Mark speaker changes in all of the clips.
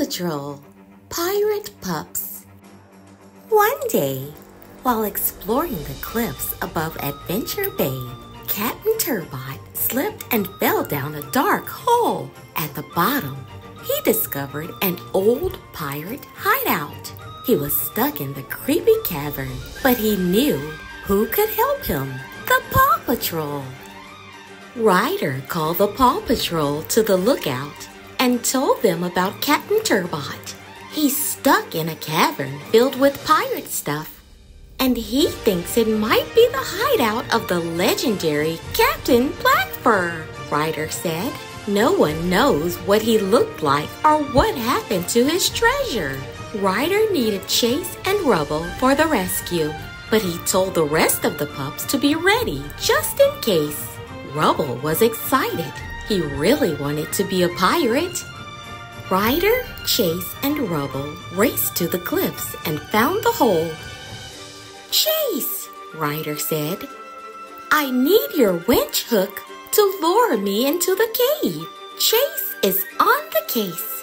Speaker 1: Patrol Pirate Pups. One day, while exploring the cliffs above Adventure Bay, Captain Turbot slipped and fell down a dark hole. At the bottom, he discovered an old pirate hideout. He was stuck in the creepy cavern, but he knew who could help him the Paw Patrol. Ryder called the Paw Patrol to the lookout and told them about Captain Turbot. He's stuck in a cavern filled with pirate stuff, and he thinks it might be the hideout of the legendary Captain Blackfur, Ryder said. No one knows what he looked like or what happened to his treasure. Ryder needed Chase and Rubble for the rescue, but he told the rest of the pups to be ready just in case. Rubble was excited. He really wanted to be a pirate. Ryder, Chase, and Rubble raced to the cliffs and found the hole. Chase, Ryder said, I need your winch hook to lure me into the cave. Chase is on the case.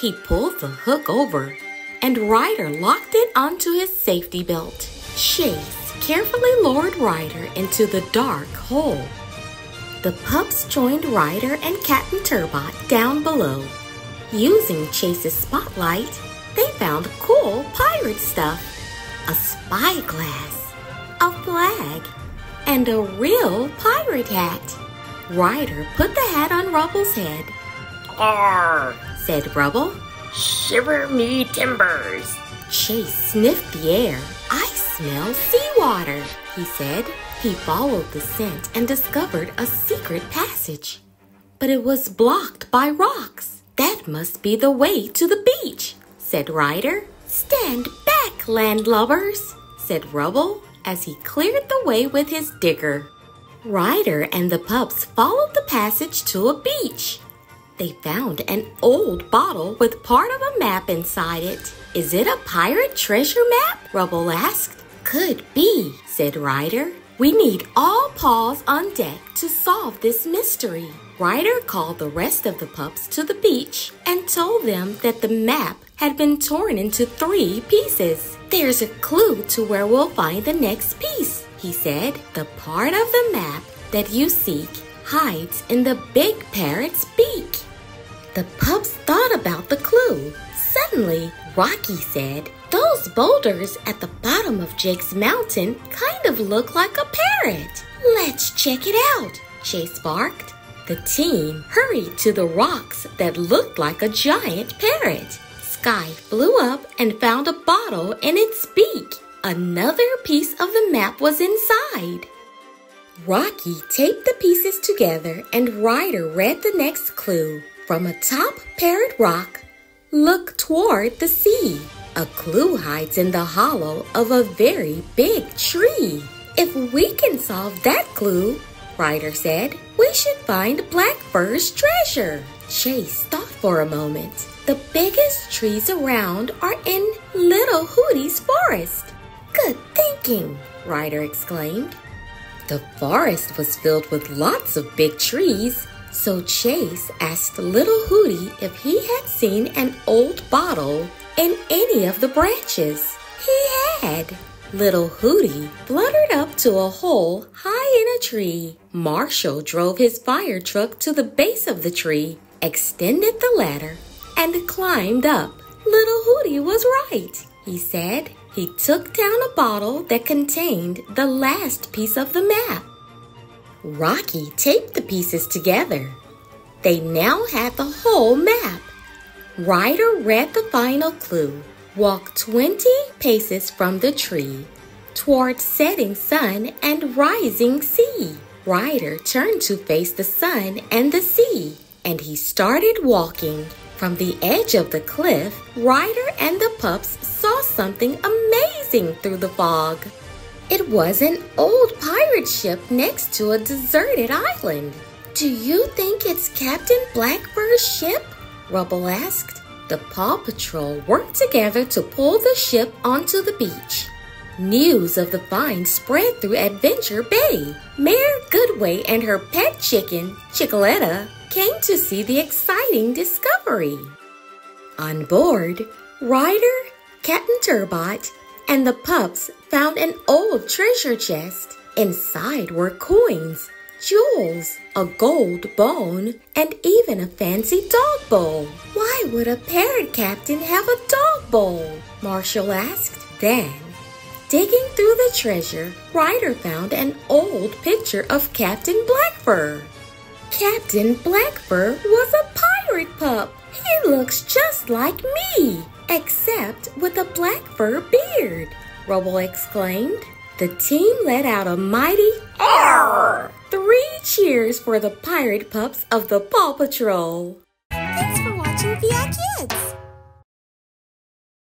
Speaker 1: He pulled the hook over, and Ryder locked it onto his safety belt. Chase carefully lured Ryder into the dark hole. The pups joined Ryder and Captain Turbot down below. Using Chase's spotlight, they found cool pirate stuff a spyglass, a flag, and a real pirate hat. Ryder put the hat on Rubble's head.
Speaker 2: Arr!
Speaker 1: said Rubble.
Speaker 2: Shiver me timbers!
Speaker 1: Chase sniffed the air. I smell seawater, he said. He followed the scent and discovered a secret passage. But it was blocked by rocks. That must be the way to the beach, said Ryder. Stand back, landlubbers, said Rubble as he cleared the way with his digger. Ryder and the pups followed the passage to a beach. They found an old bottle with part of a map inside it. Is it a pirate treasure map? Rubble asked. Could be, said Ryder. We need all paws on deck to solve this mystery. Ryder called the rest of the pups to the beach and told them that the map had been torn into three pieces. There's a clue to where we'll find the next piece, he said. The part of the map that you seek hides in the big parrot's beak. The pups thought about the clue. Suddenly, Rocky said, Those boulders at the bottom of Jake's mountain kind of look like a parrot. Let's check it out, Chase barked. The team hurried to the rocks that looked like a giant parrot. Sky flew up and found a bottle in its beak. Another piece of the map was inside. Rocky taped the pieces together and Ryder read the next clue. From atop Parrot Rock, look toward the sea. A clue hides in the hollow of a very big tree. If we can solve that clue, Ryder said, we should find Blackfur's treasure. Chase thought for a moment. The biggest trees around are in Little Hootie's forest. Good thinking, Ryder exclaimed. The forest was filled with lots of big trees, so Chase asked Little Hootie if he had seen an old bottle in any of the branches. He had. Little Hootie fluttered up to a hole high in a tree. Marshall drove his fire truck to the base of the tree, extended the ladder, and climbed up. Little Hootie was right, he said. He took down a bottle that contained the last piece of the map. Rocky taped the pieces together. They now had the whole map. Ryder read the final clue. Walk 20 paces from the tree toward setting sun and rising sea. Ryder turned to face the sun and the sea, and he started walking. From the edge of the cliff, Ryder and the pups saw something amazing through the fog. It was an old pirate ship next to a deserted island. Do you think it's Captain Blackfur's ship? Rubble asked. The Paw Patrol worked together to pull the ship onto the beach. News of the find spread through Adventure Bay. Mayor Goodway and her pet chicken, Chickaletta, came to see the exciting discovery. On board, Ryder, Captain Turbot, and the pups found an old treasure chest. Inside were coins, jewels, a gold bone, and even a fancy dog bowl. Why would a parrot captain have a dog bowl? Marshall asked. Then, digging through the treasure, Ryder found an old picture of Captain Blackfur. Captain Blackfur was a pirate pup. He looks just like me, except with a black fur beard, Rubble exclaimed. The team let out a mighty
Speaker 2: Arr!
Speaker 1: Three cheers for the pirate pups of the Paw Patrol.